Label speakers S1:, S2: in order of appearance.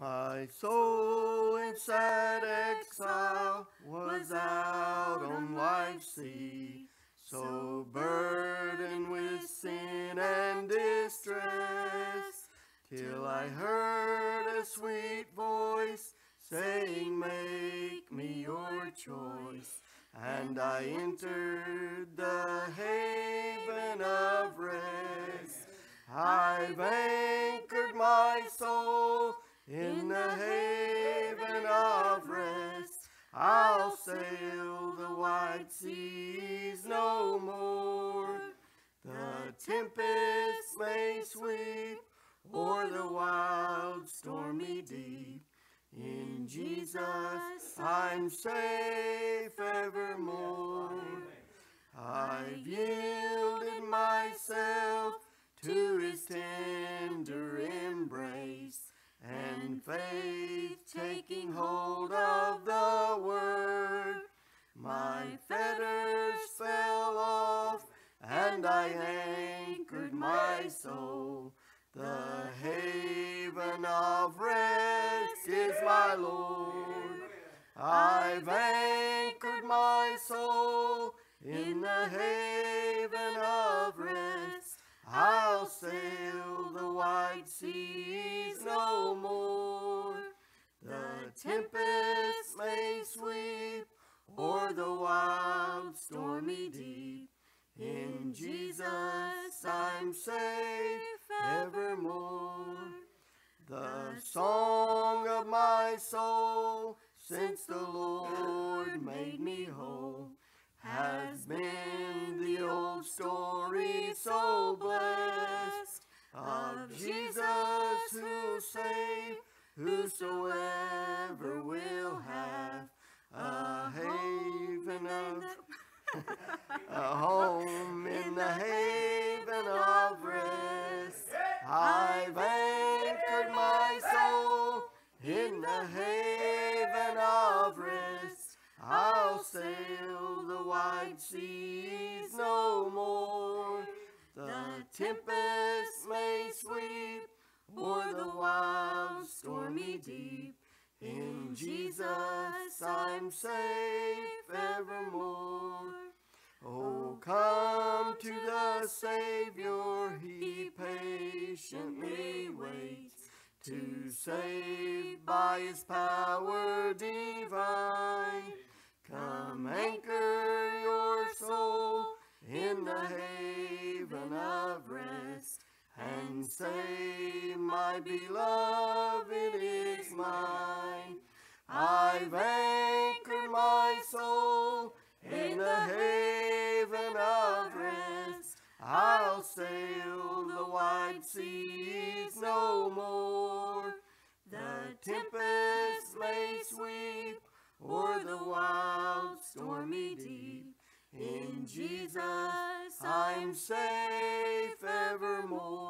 S1: My soul in sad exile was out on life's sea, so burdened with sin and distress, till I heard a sweet voice saying, Make me your choice. And I entered the haven of rest. I've seas no more. The tempest may sweep o'er the wild stormy deep. In Jesus I'm safe evermore. My soul. The haven of rest is my Lord. I've anchored my soul in the haven of rest. I'll sail the wide seas no more. The tempest may sweep o'er the wild stormy deep. In Jesus I'm safe evermore. The song of my soul since the Lord made me whole has been the old story so blessed of Jesus who saved whosoever will have in the haven of rest. I'll sail the wide seas no more. The tempest may sweep o'er the wild stormy deep. In Jesus I'm safe evermore. Oh, come to the Savior, He patiently waits to save by His power divine. Come anchor your soul in the haven of rest and say, My beloved is mine. I've anchored my soul in the I'll sail the wide seas no more. The tempest may sweep o'er the wild stormy deep. In Jesus I'm safe evermore.